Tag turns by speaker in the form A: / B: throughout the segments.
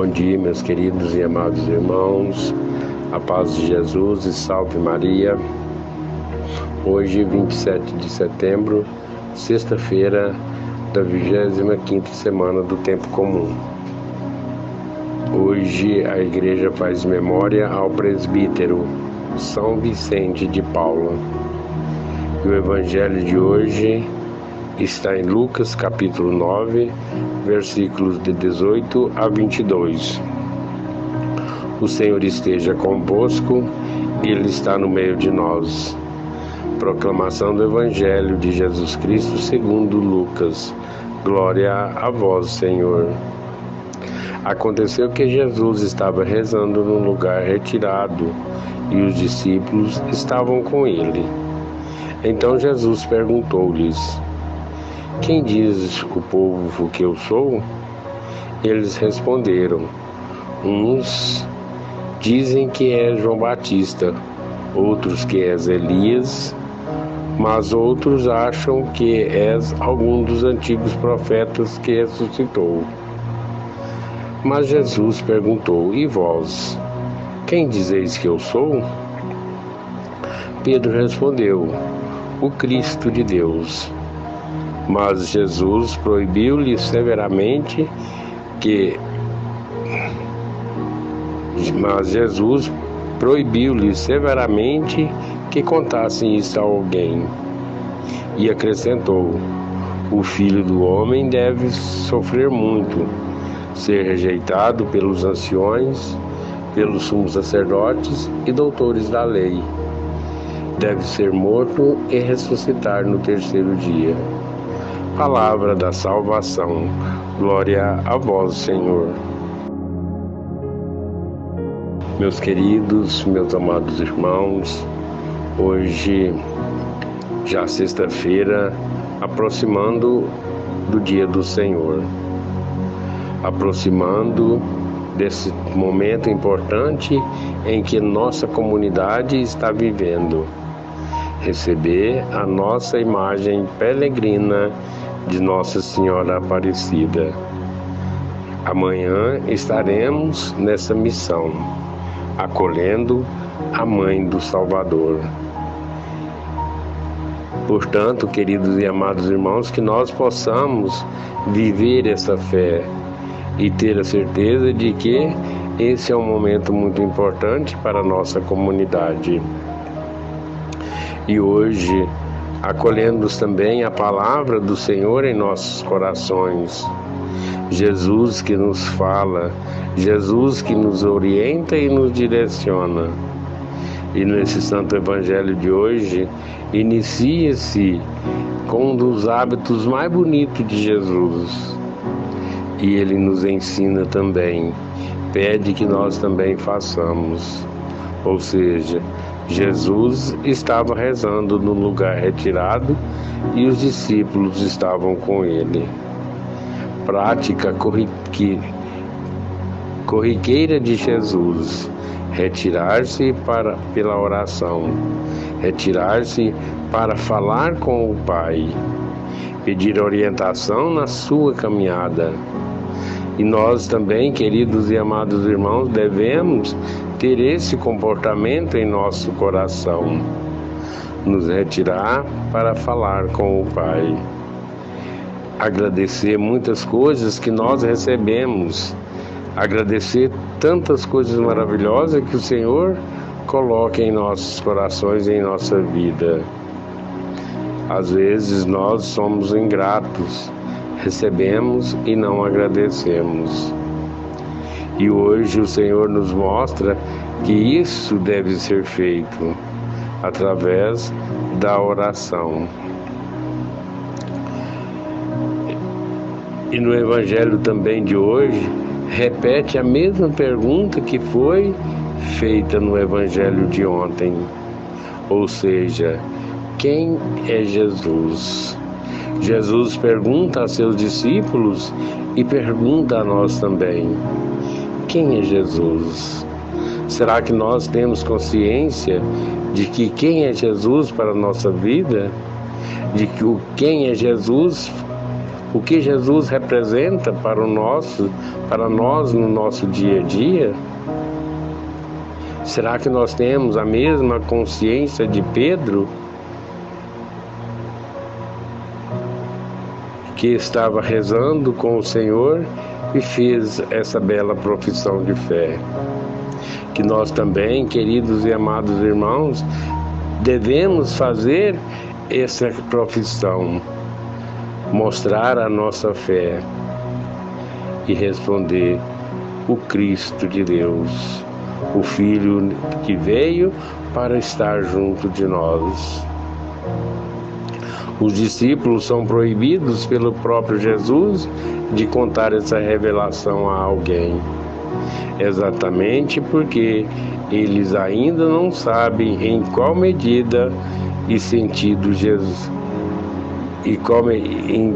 A: Bom dia, meus queridos e amados irmãos. A paz de Jesus e salve Maria. Hoje, 27 de setembro, sexta-feira da 25 semana do tempo comum. Hoje a igreja faz memória ao presbítero São Vicente de Paula. E o evangelho de hoje está em Lucas capítulo 9, versículos de 18 a 22. O Senhor esteja convosco, Ele está no meio de nós. Proclamação do Evangelho de Jesus Cristo segundo Lucas. Glória a vós, Senhor. Aconteceu que Jesus estava rezando num lugar retirado e os discípulos estavam com ele. Então Jesus perguntou-lhes: quem diz o povo que eu sou? Eles responderam: Uns dizem que é João Batista, outros que és Elias, mas outros acham que és algum dos antigos profetas que ressuscitou. Mas Jesus perguntou: E vós? Quem dizeis que eu sou? Pedro respondeu: O Cristo de Deus. Mas Jesus proibiu-lhe severamente que mas Jesus proibiu-lhe severamente que contassem isso a alguém. E acrescentou: O filho do homem deve sofrer muito, ser rejeitado pelos anciões, pelos sumos sacerdotes e doutores da lei. Deve ser morto e ressuscitar no terceiro dia palavra da salvação. Glória a vós, Senhor. Meus queridos, meus amados irmãos, hoje, já sexta-feira, aproximando do dia do Senhor, aproximando desse momento importante em que nossa comunidade está vivendo. Receber a nossa imagem peregrina de Nossa Senhora Aparecida. Amanhã estaremos nessa missão, acolhendo a Mãe do Salvador. Portanto, queridos e amados irmãos, que nós possamos viver essa fé e ter a certeza de que esse é um momento muito importante para a nossa comunidade. E hoje acolhendo também a palavra do Senhor em nossos corações. Jesus que nos fala, Jesus que nos orienta e nos direciona. E nesse Santo Evangelho de hoje, inicia-se com um dos hábitos mais bonitos de Jesus. E ele nos ensina também, pede que nós também façamos. Ou seja, Jesus estava rezando no lugar retirado e os discípulos estavam com ele. Prática corriqueira de Jesus: retirar-se para pela oração, retirar-se para falar com o Pai, pedir orientação na sua caminhada. E nós também, queridos e amados irmãos, devemos ter esse comportamento em nosso coração, nos retirar para falar com o Pai, agradecer muitas coisas que nós recebemos, agradecer tantas coisas maravilhosas que o Senhor coloca em nossos corações e em nossa vida. Às vezes nós somos ingratos, recebemos e não agradecemos. E hoje o Senhor nos mostra que isso deve ser feito através da oração. E no Evangelho também de hoje, repete a mesma pergunta que foi feita no Evangelho de ontem. Ou seja, quem é Jesus? Jesus pergunta a seus discípulos e pergunta a nós também quem é Jesus? Será que nós temos consciência de que quem é Jesus para a nossa vida? De que o quem é Jesus o que Jesus representa para o nosso, para nós no nosso dia a dia? Será que nós temos a mesma consciência de Pedro? Que estava rezando com o Senhor e fez essa bela profissão de fé. Que nós também, queridos e amados irmãos, devemos fazer essa profissão mostrar a nossa fé e responder: o Cristo de Deus, o Filho que veio para estar junto de nós. Os discípulos são proibidos pelo próprio Jesus de contar essa revelação a alguém, exatamente porque eles ainda não sabem em qual medida e sentido Jesus e em,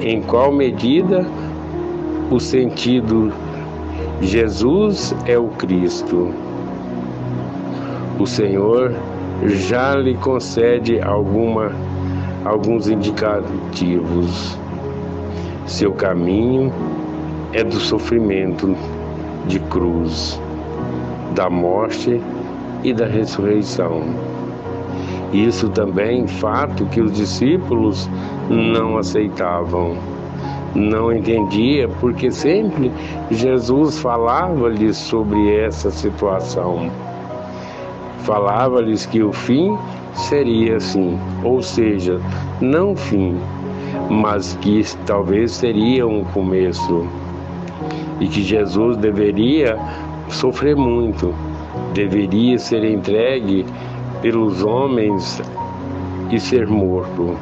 A: em qual medida o sentido Jesus é o Cristo. O Senhor já lhe concede alguma, alguns indicativos. Seu caminho é do sofrimento de cruz, da morte e da ressurreição. Isso também fato que os discípulos não aceitavam. Não entendia porque sempre Jesus falava-lhes sobre essa situação. Falava-lhes que o fim seria assim, ou seja, não fim, mas que talvez seria um começo. E que Jesus deveria sofrer muito, deveria ser entregue pelos homens e ser morto.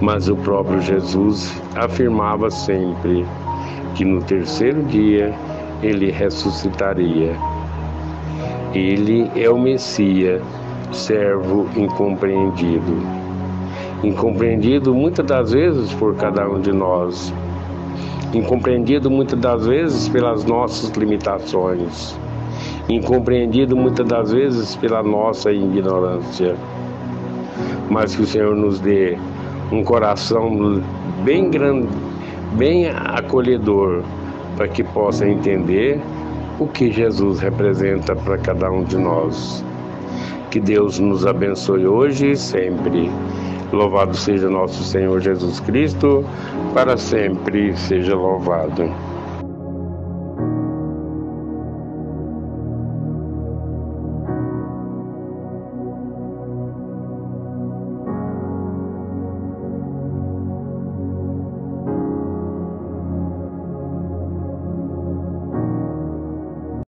A: Mas o próprio Jesus afirmava sempre que no terceiro dia ele ressuscitaria. Ele é o Messias, servo incompreendido. Incompreendido muitas das vezes por cada um de nós. Incompreendido muitas das vezes pelas nossas limitações incompreendido muitas das vezes pela nossa ignorância. Mas que o Senhor nos dê um coração bem grande, bem acolhedor, para que possa entender o que Jesus representa para cada um de nós. Que Deus nos abençoe hoje e sempre. Louvado seja nosso Senhor Jesus Cristo, para sempre seja louvado.